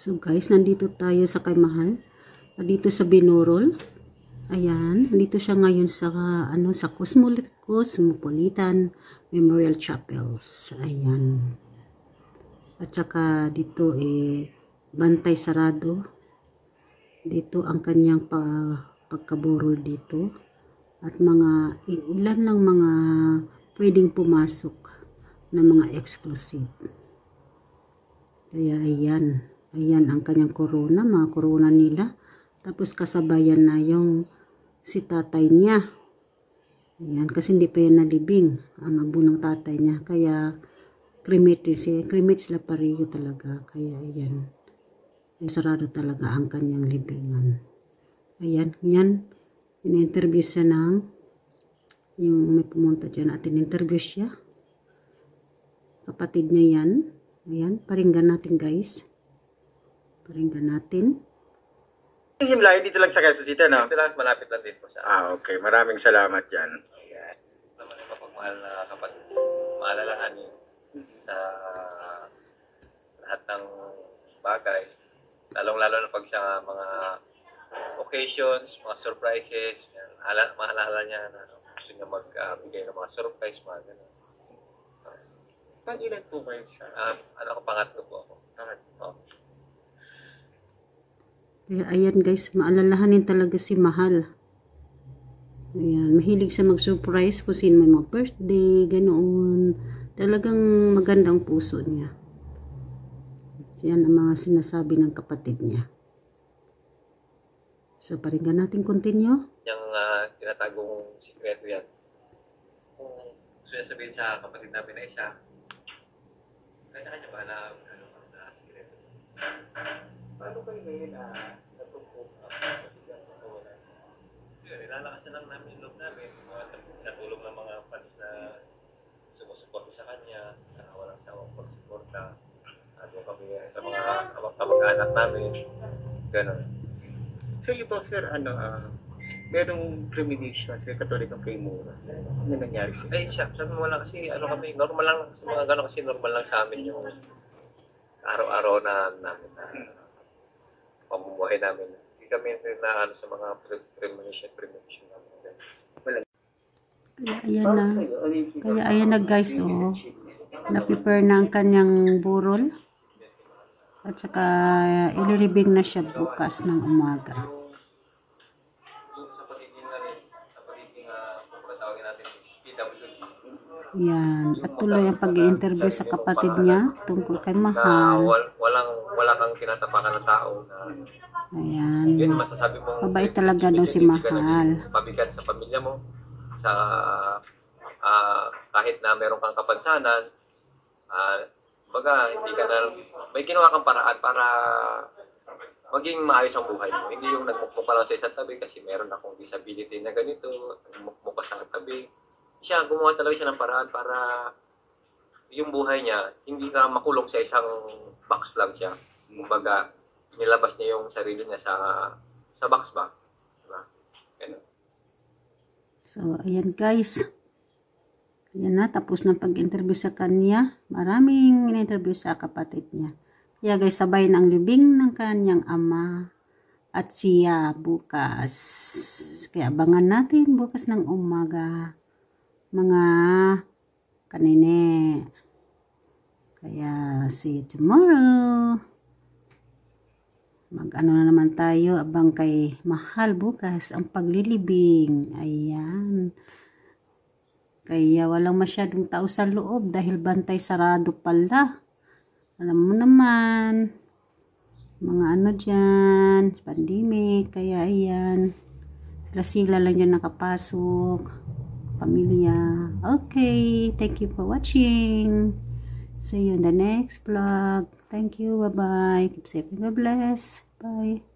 So guys, nandito tayo sa kay Mahal. Nandito sa Binurol. Ayan, nandito siya ngayon sa ano sa Cosmo- Cosmopolitan Memorial Chapels. Ayan. At saka dito eh bantay sarado. Dito ang kanyang pa, pagkaburol dito. At mga ilan lang mga pwedeng pumasok na mga exclusive. Kaya ayan. Ayan ang kanyang corona, mga corona nila. Tapos kasabayan na yung si tatay niya. Ayan, kasi hindi pa yan nalibing ang abo ng tatay niya. Kaya cremate si cremate sila pareho talaga. Kaya ayan. Ay, sarado talaga ang kanyang libingan. Ayan, yan. In-interview siya ng yung may pumunta dyan at in-interview siya. Kapatid niya yan. Ayan, paringgan natin guys. Paringgan natin. Yung Himlay, dito lang sa Quezon City, no? Ito lang, malapit lang din po sa Ah, okay. Maraming salamat yan. naman yung mapagmahal na kapatid. Maalalahanin sa lahat ng bagay. Lalong-lalo na pag sa mga occasions, mga surprises, yan, ala, maalala niya na gusto niya magbigay ng mga surprise, mga ganun. Pag ilan po kayo siya? Ah, ano ko, pangatlo po ako. Oh. Kaya ayan guys, maalalahanin talaga si Mahal. Ayan, mahilig sa mag-surprise kung sino may mga birthday, ganoon. Talagang magandang puso niya. Yan ang mga sinasabi ng kapatid niya. So, paringgan natin continue. Yung uh, tinatagong sikreto yan. Kung gusto niya sabihin sa kapatid namin na isa, kanya-kanya ba na ano na sikreto? Paano kayo ngayon ah, natupok sa bilang ng Yun, nilalakasan lang namin yung loob namin. Mga sa tulong ng mga fans na sumusuporta sa kanya, na walang sawang pagsuporta. At yung kami sa mga kamag-anak namin. Ganon. So yung po, sir, ano, ah, merong premonition sa katolikong kay Mura. Ano nangyari sa Ay, siya, sabi mo lang kasi, ano kami, normal lang, sa mga gano'n kasi normal lang sa amin yung araw-araw na namin na pamumuhay namin. Hindi kami rin na ano sa mga pre- premonition, premonition namin. Kaya ayan na. Kaya ayan na guys, oh. Na-prepare na ang kanyang burol. At saka ililibing na siya bukas ng umaga. Yung sa pagiging na rin, sa pagiging uh, tawagin natin is PWD. Yan. At tuloy ang pag interview sa kapatid niya tungkol kay Na Mahal. wal, walang, wala kang tinatapakan ng tao na Ayan. yun, masasabi mo. Mabait talaga daw si Mahal. Mabigat sa pamilya mo. Sa, ah, kahit na meron kang kapansanan, ah, baga, hindi ka na, may ginawa kang paraan para maging maayos ang buhay mo. Hindi yung nagmukmuk ka lang sa isang tabi kasi meron akong disability na ganito, nagmukmuk ka sa tabi. Siya, gumawa talaga siya ng paraan para yung buhay niya, hindi na makulong sa isang box lang siya. Kumbaga, nilabas niya yung sarili niya sa sa box ba? Diba? So, ayan guys. Ayan na, tapos ng pag-interview sa kanya. Maraming in-interview sa kapatid niya. Kaya guys, sabay ng libing ng kanyang ama at siya bukas. Kaya abangan natin bukas ng umaga. Mga kanine. Kaya see you tomorrow. Mag-ano na naman tayo abang kay mahal bukas ang paglilibing. Ayan. Kaya walang masyadong tao sa loob dahil bantay sarado pala. Alam mo naman. Mga ano dyan. Pandemic. Kaya ayan. Sila-sila lang dyan nakapasok. Pamilya. Okay. Thank you for watching. See you in the next vlog. Thank you. Bye-bye. Keep safe and God bless. Bye.